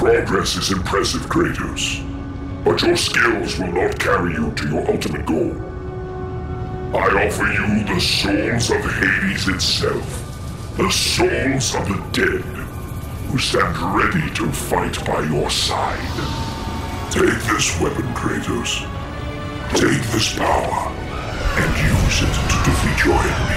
progress is impressive, Kratos. But your skills will not carry you to your ultimate goal. I offer you the souls of Hades itself. The souls of the dead, who stand ready to fight by your side. Take this weapon, Kratos. Take this power, and use it to defeat your enemies.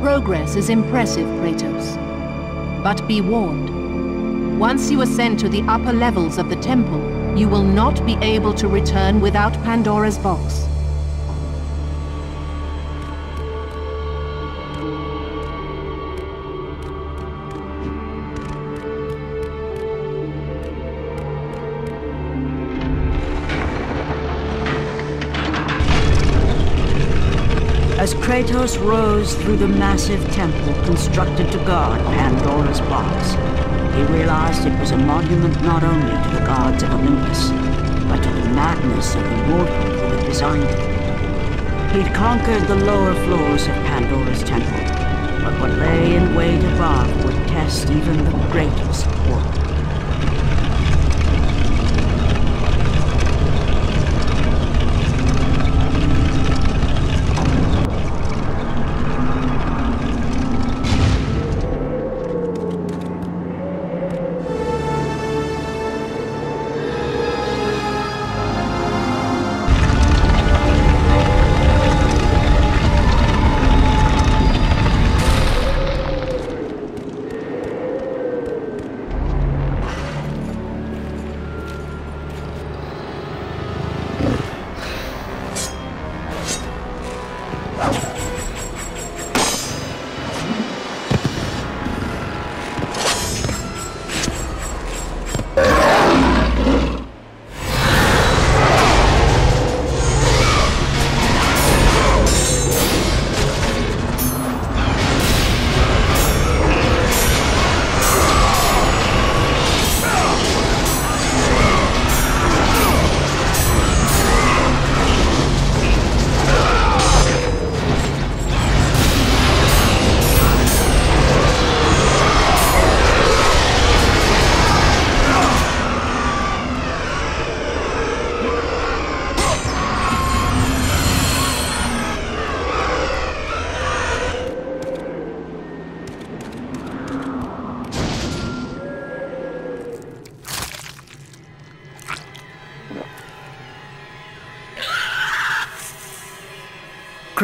Progress is impressive, Kratos. But be warned. Once you ascend to the upper levels of the temple, you will not be able to return without Pandora's box. Kratos rose through the massive temple constructed to guard Pandora's box, he realized it was a monument not only to the gods of Olympus, but to the madness of the mortal who had designed it. He'd conquered the lower floors of Pandora's temple, but what lay in wait above would test even the greatest warrior.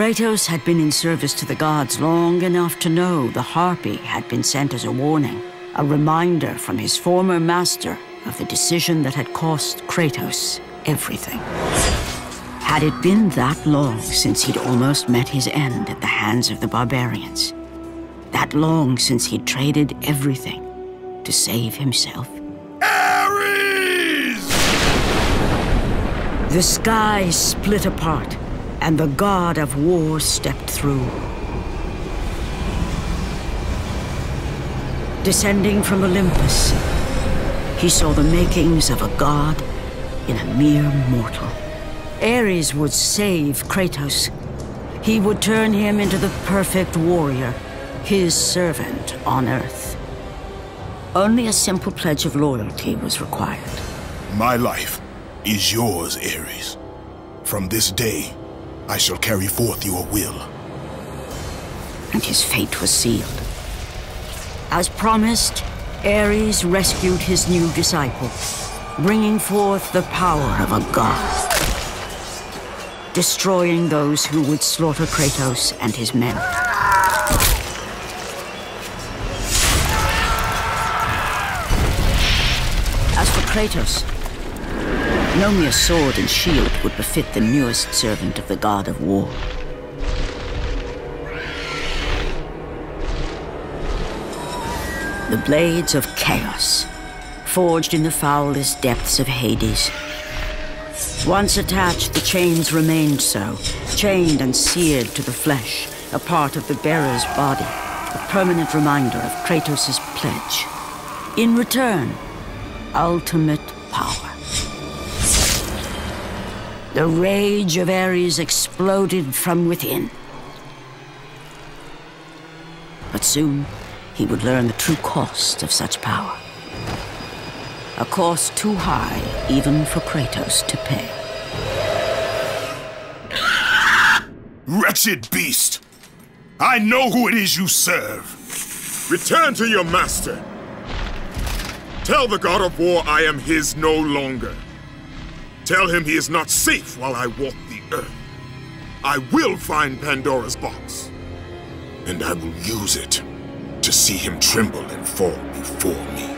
Kratos had been in service to the gods long enough to know the Harpy had been sent as a warning, a reminder from his former master of the decision that had cost Kratos everything. Had it been that long since he'd almost met his end at the hands of the barbarians? That long since he'd traded everything to save himself? Ares! The sky split apart and the god of war stepped through. Descending from Olympus, he saw the makings of a god in a mere mortal. Ares would save Kratos. He would turn him into the perfect warrior, his servant on Earth. Only a simple pledge of loyalty was required. My life is yours, Ares. From this day, I shall carry forth your will. And his fate was sealed. As promised, Ares rescued his new disciple, bringing forth the power of a god. Destroying those who would slaughter Kratos and his men. As for Kratos, no mere sword and shield would befit the newest servant of the god of war. The blades of chaos, forged in the foulest depths of Hades. Once attached, the chains remained so, chained and seared to the flesh, a part of the bearer's body, a permanent reminder of Kratos' pledge. In return, ultimate The rage of Ares exploded from within. But soon, he would learn the true cost of such power. A cost too high even for Kratos to pay. Wretched beast! I know who it is you serve! Return to your master! Tell the god of war I am his no longer. Tell him he is not safe while I walk the earth. I will find Pandora's box. and I will use it to see him tremble and fall before me.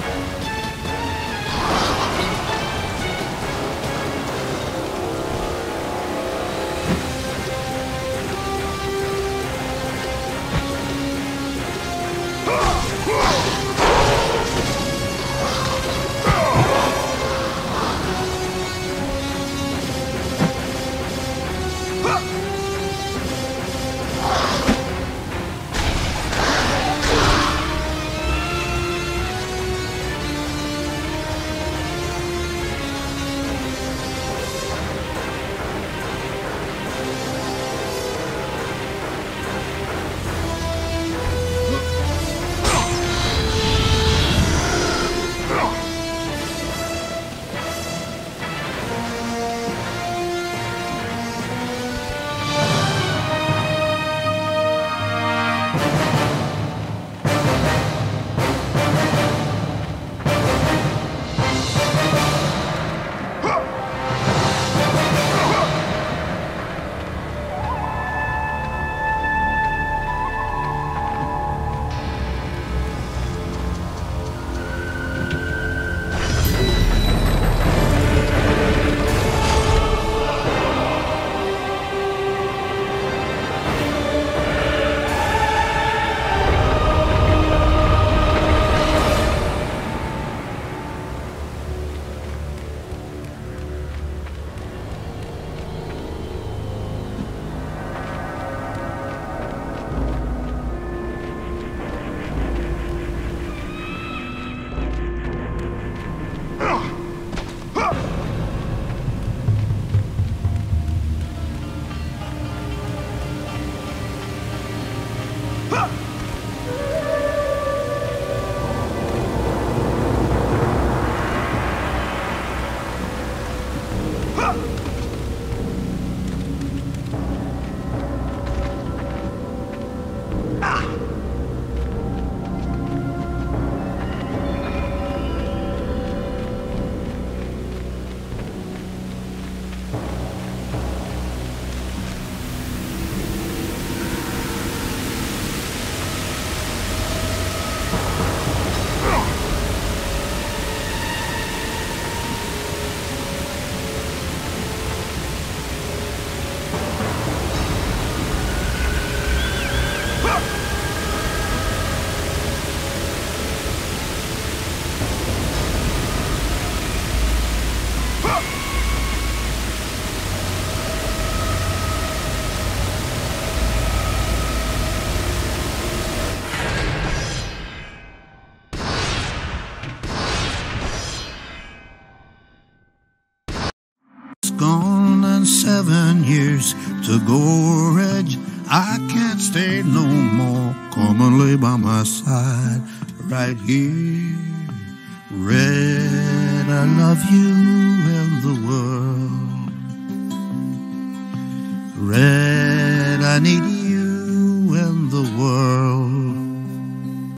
up! Go, I can't stay no more. Come and lay by my side right here.